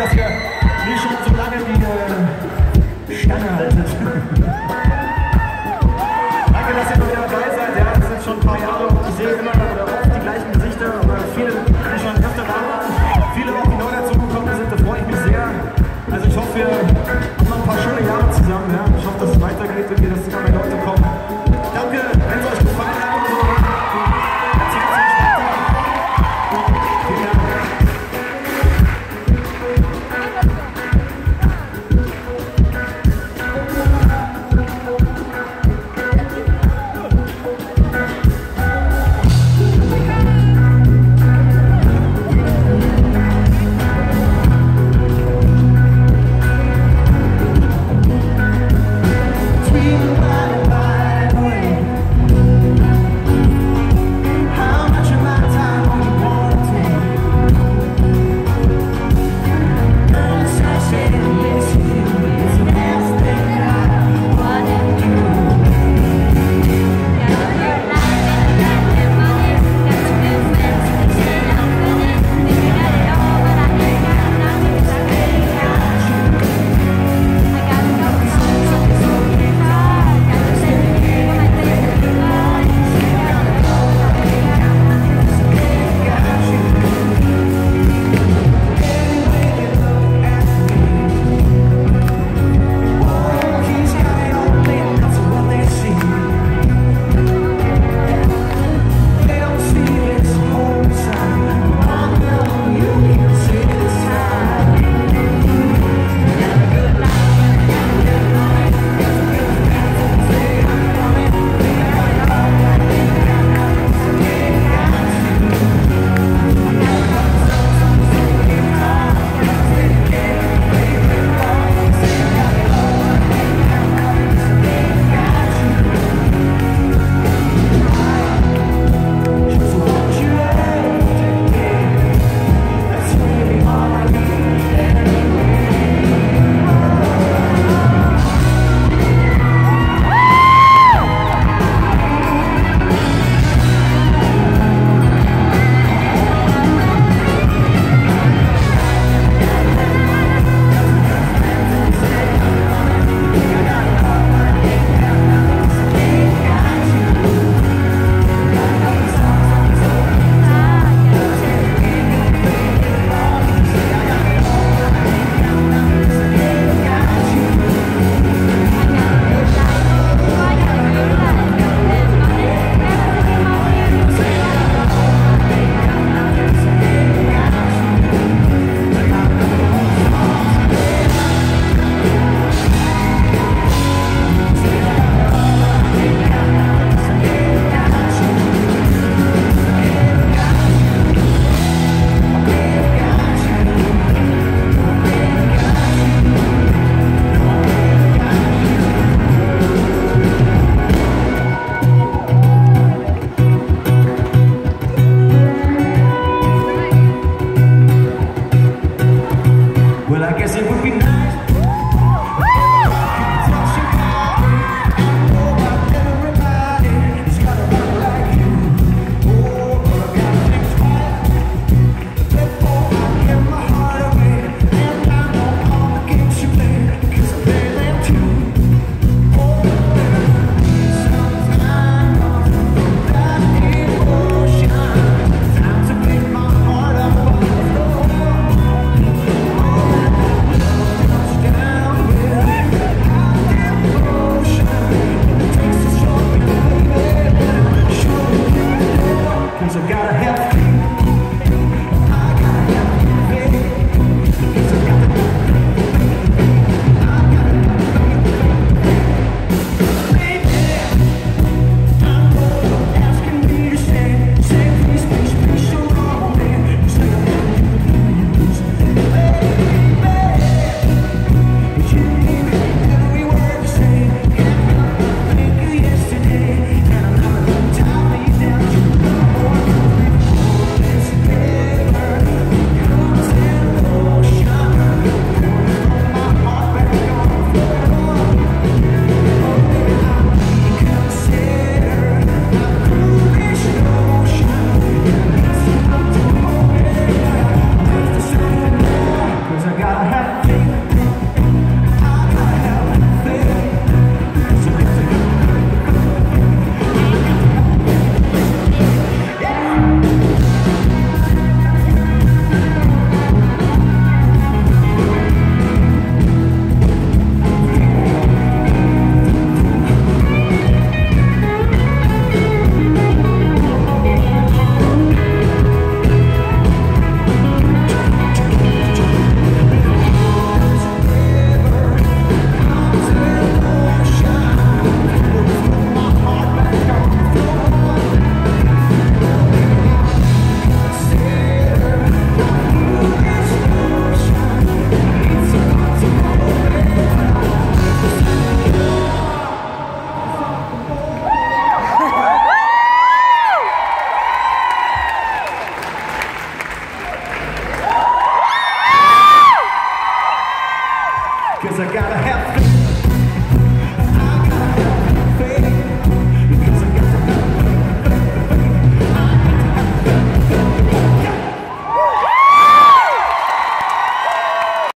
dass ihr mich